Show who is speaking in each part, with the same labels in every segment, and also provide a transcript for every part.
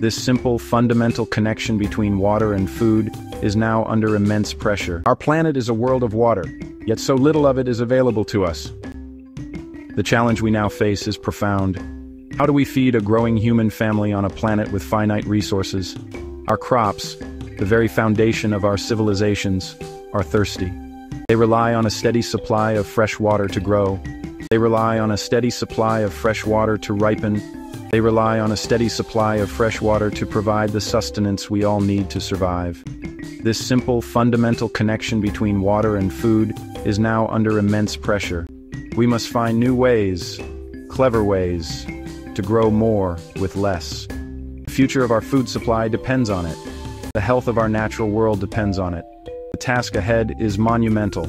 Speaker 1: This simple, fundamental connection between water and food is now under immense pressure. Our planet is a world of water, yet so little of it is available to us. The challenge we now face is profound. How do we feed a growing human family on a planet with finite resources? Our crops, the very foundation of our civilizations, are thirsty. They rely on a steady supply of fresh water to grow. They rely on a steady supply of fresh water to ripen they rely on a steady supply of fresh water to provide the sustenance we all need to survive. This simple, fundamental connection between water and food is now under immense pressure. We must find new ways, clever ways, to grow more with less. The future of our food supply depends on it. The health of our natural world depends on it. The task ahead is monumental.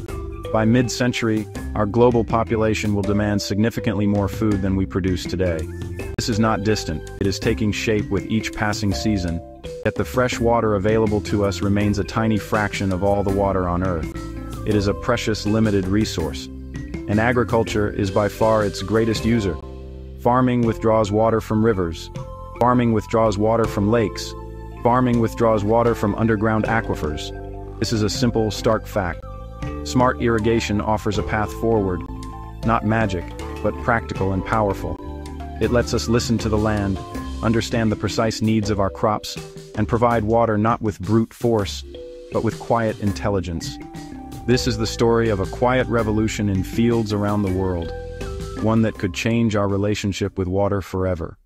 Speaker 1: By mid-century, our global population will demand significantly more food than we produce today. This is not distant, it is taking shape with each passing season, yet the fresh water available to us remains a tiny fraction of all the water on Earth. It is a precious limited resource, and agriculture is by far its greatest user. Farming withdraws water from rivers, farming withdraws water from lakes, farming withdraws water from underground aquifers. This is a simple, stark fact. Smart irrigation offers a path forward, not magic, but practical and powerful. It lets us listen to the land, understand the precise needs of our crops, and provide water not with brute force, but with quiet intelligence. This is the story of a quiet revolution in fields around the world, one that could change our relationship with water forever.